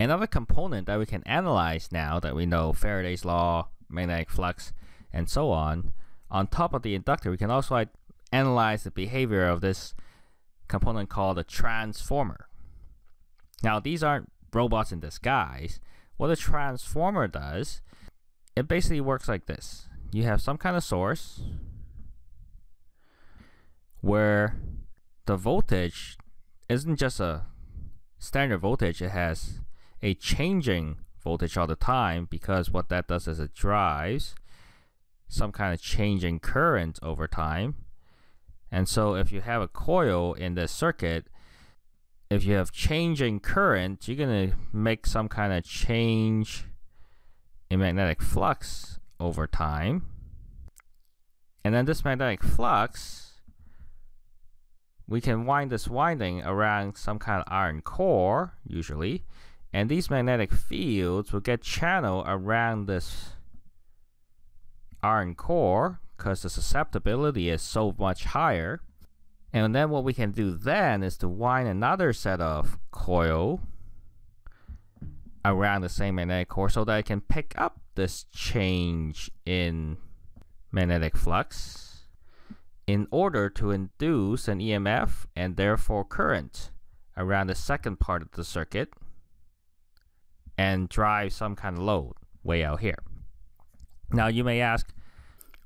Another component that we can analyze now that we know Faraday's law, magnetic flux, and so on, on top of the inductor, we can also analyze the behavior of this component called a transformer. Now, these aren't robots in disguise. What a transformer does, it basically works like this. You have some kind of source where the voltage isn't just a standard voltage, it has a changing voltage all the time because what that does is it drives some kind of changing current over time. And so if you have a coil in this circuit, if you have changing current, you're going to make some kind of change in magnetic flux over time. And then this magnetic flux, we can wind this winding around some kind of iron core, usually, and these magnetic fields will get channeled around this iron core because the susceptibility is so much higher. And then what we can do then is to wind another set of coil around the same magnetic core so that it can pick up this change in magnetic flux in order to induce an EMF and therefore current around the second part of the circuit and drive some kind of load way out here. Now you may ask,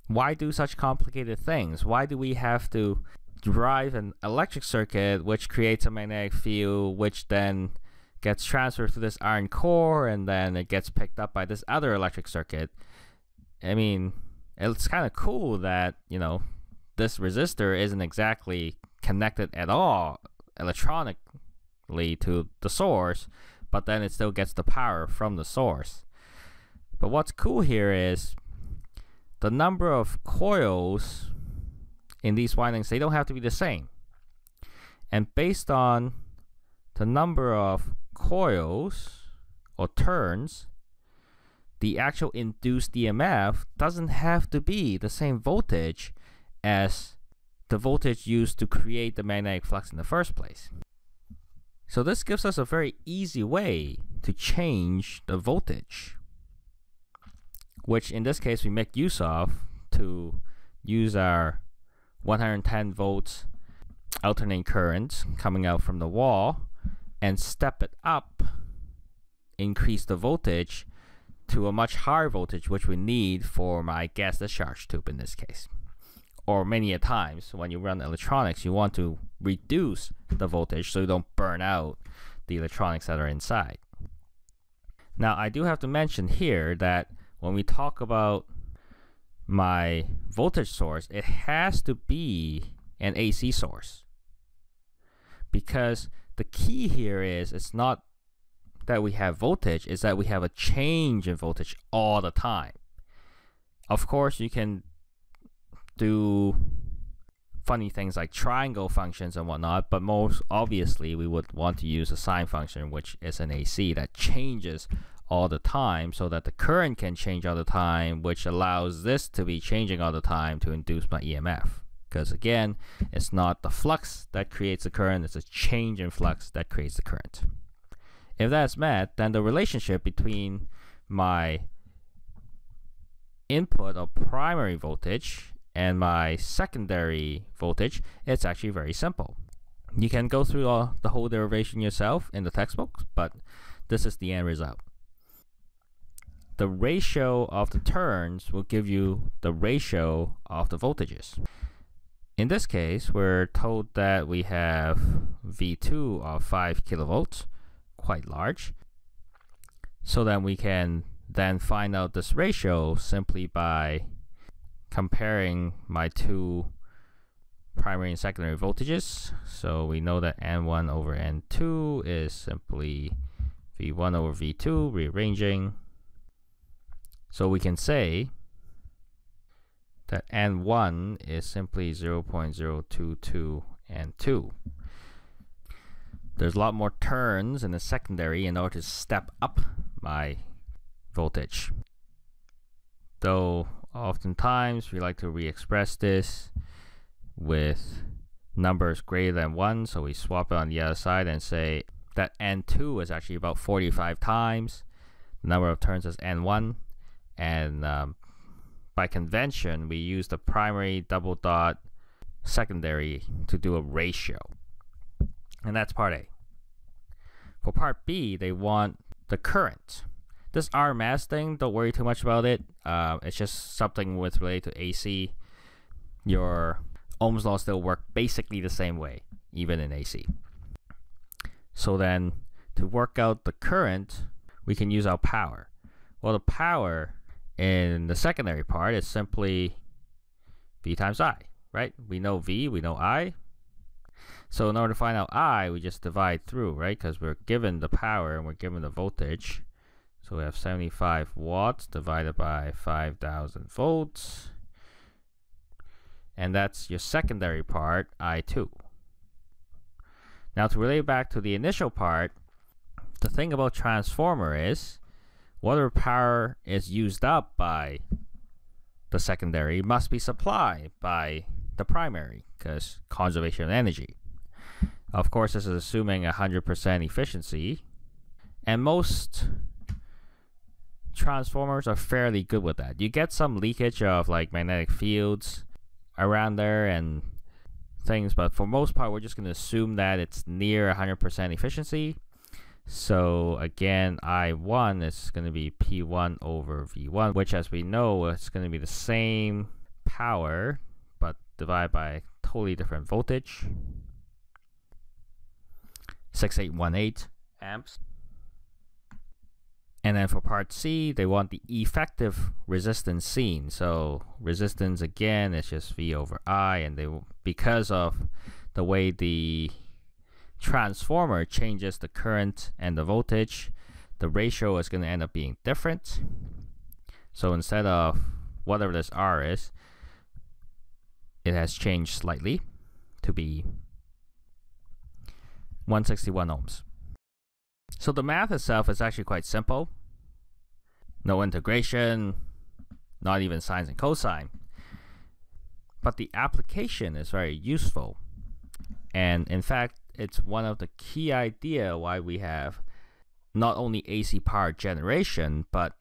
why do such complicated things? Why do we have to drive an electric circuit which creates a magnetic field which then gets transferred to this iron core and then it gets picked up by this other electric circuit? I mean, it's kind of cool that, you know, this resistor isn't exactly connected at all electronically to the source, but then it still gets the power from the source. But what's cool here is the number of coils in these windings, they don't have to be the same. And based on the number of coils or turns, the actual induced EMF doesn't have to be the same voltage as the voltage used to create the magnetic flux in the first place. So this gives us a very easy way to change the voltage, which in this case we make use of to use our 110 volts alternating current coming out from the wall and step it up, increase the voltage to a much higher voltage which we need for my gas discharge tube in this case or many a times when you run electronics, you want to reduce the voltage so you don't burn out the electronics that are inside. Now, I do have to mention here that when we talk about my voltage source, it has to be an AC source. Because the key here is it's not that we have voltage, it's that we have a change in voltage all the time. Of course, you can do funny things like triangle functions and whatnot, but most obviously we would want to use a sine function, which is an AC that changes all the time so that the current can change all the time, which allows this to be changing all the time to induce my EMF. Because again, it's not the flux that creates the current, it's a change in flux that creates the current. If that's met, then the relationship between my input or primary voltage and my secondary voltage, it's actually very simple. You can go through the whole derivation yourself in the textbooks, but this is the end result. The ratio of the turns will give you the ratio of the voltages. In this case, we're told that we have V2 of 5 kilovolts, quite large. So then we can then find out this ratio simply by comparing my two primary and secondary voltages. So we know that N1 over N2 is simply V1 over V2, rearranging. So we can say that N1 is simply 0.022 N2. There's a lot more turns in the secondary in order to step up my voltage. Though Oftentimes, we like to re-express this with numbers greater than 1, so we swap it on the other side and say that N2 is actually about 45 times. The number of turns is N1. And um, by convention, we use the primary double dot secondary to do a ratio. And that's part A. For part B, they want the current. This RMS thing, don't worry too much about it. Uh, it's just something with related to AC. Your Ohm's law still work basically the same way, even in AC. So then, to work out the current, we can use our power. Well, the power in the secondary part is simply V times I, right? We know V, we know I. So in order to find out I, we just divide through, right? Because we're given the power and we're given the voltage. So we have 75 watts divided by 5,000 volts. And that's your secondary part, I2. Now to relate back to the initial part, the thing about transformer is whatever power is used up by the secondary must be supplied by the primary because conservation of energy. Of course, this is assuming 100% efficiency, and most transformers are fairly good with that. You get some leakage of like magnetic fields around there and things, but for most part, we're just going to assume that it's near 100% efficiency. So again, I1 is going to be P1 over V1, which as we know, is going to be the same power, but divided by totally different voltage. 6818 amps. And then for part C, they want the effective resistance seen. So resistance again is just V over I, and they because of the way the transformer changes the current and the voltage, the ratio is going to end up being different. So instead of whatever this R is, it has changed slightly to be 161 ohms. So the math itself is actually quite simple. No integration, not even sines and cosine. But the application is very useful. And in fact, it's one of the key idea why we have not only AC power generation, but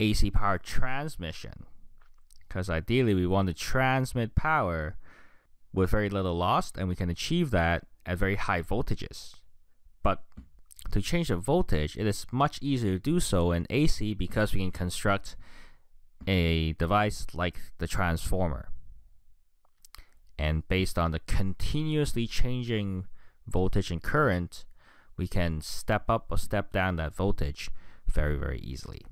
AC power transmission. Because ideally we want to transmit power with very little loss, and we can achieve that at very high voltages. But to change the voltage, it is much easier to do so in AC because we can construct a device like the transformer. And based on the continuously changing voltage and current, we can step up or step down that voltage very, very easily.